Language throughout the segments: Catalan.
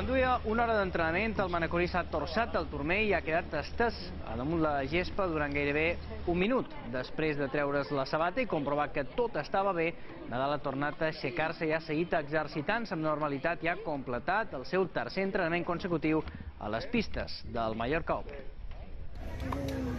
Quan duia una hora d'entrenament, el manacorí s'ha torçat el turmell i ha quedat estès a damunt la gespa durant gairebé un minut. Després de treure's la sabata i comprovar que tot estava bé, Nadal ha tornat a aixecar-se i ha seguit exercitant-se amb normalitat i ha completat el seu tercer entrenament consecutiu a les pistes del Mallorca Open.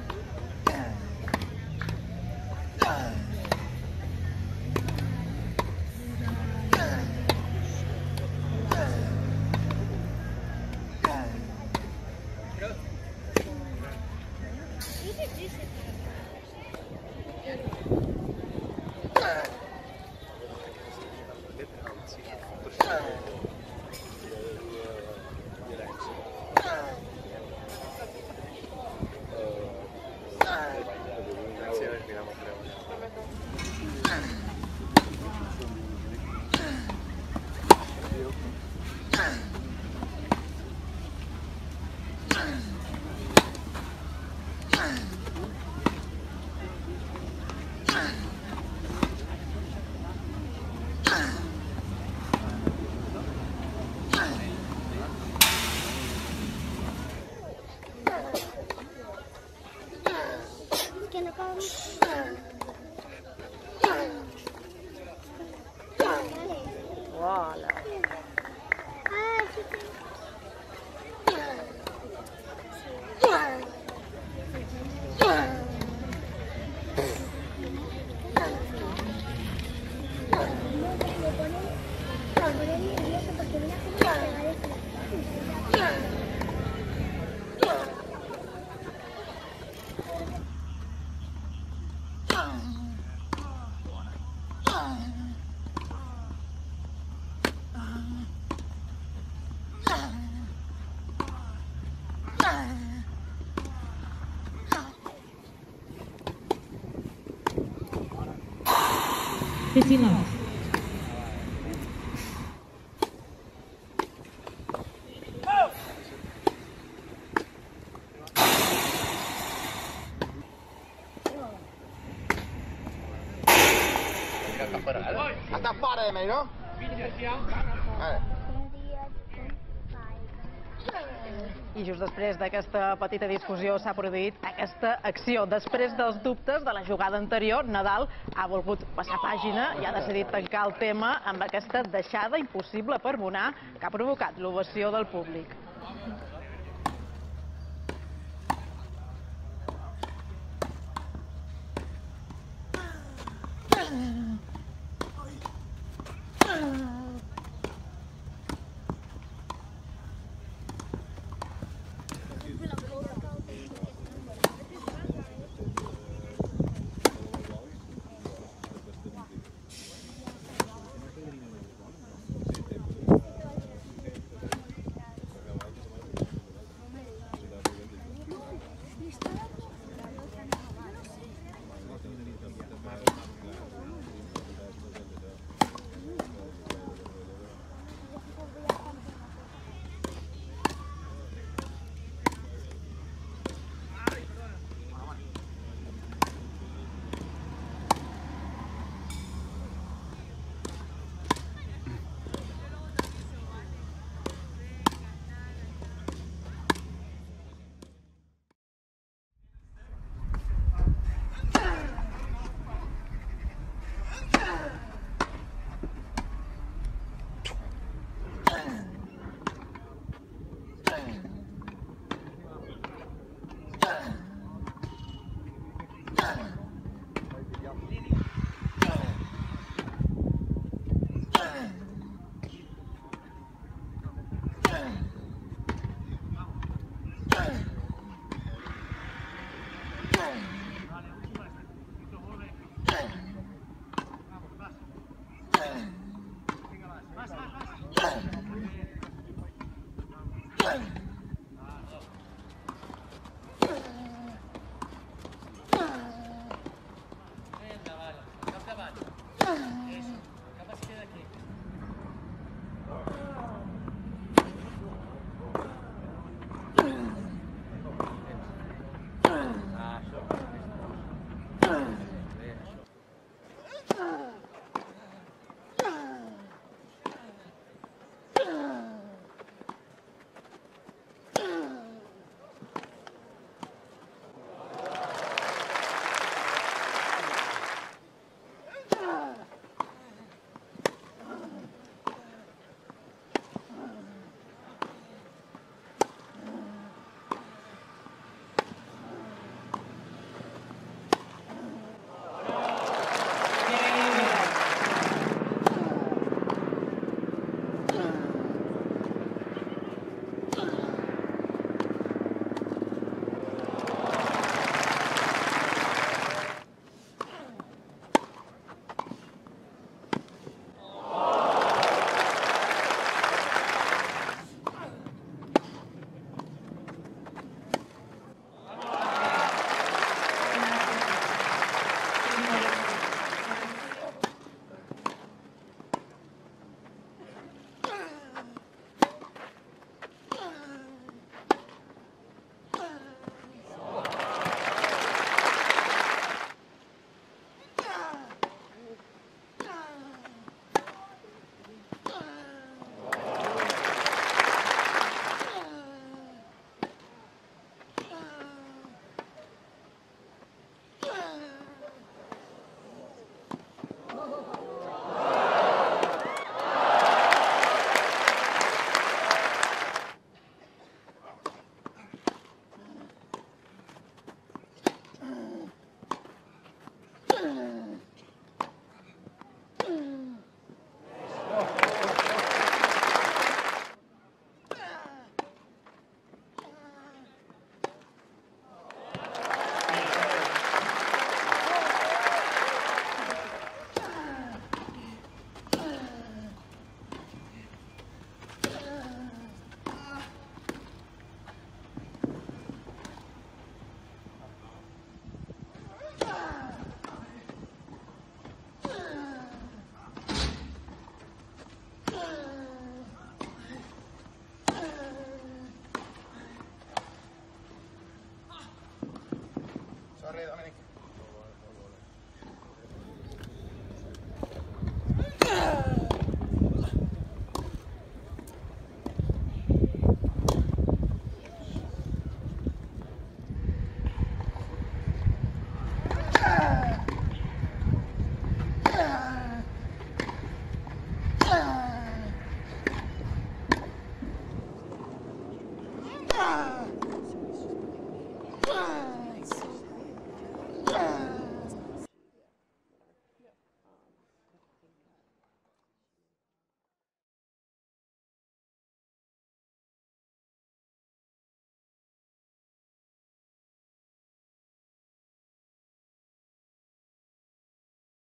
啊了。15 laps. Hasta para de mí, ¿no? Vale. I just després d'aquesta petita discussió s'ha produït aquesta acció. Després dels dubtes de la jugada anterior, Nadal ha volgut passar pàgina i ha decidit tancar el tema amb aquesta deixada impossible per Bonar que ha provocat l'ovació del públic.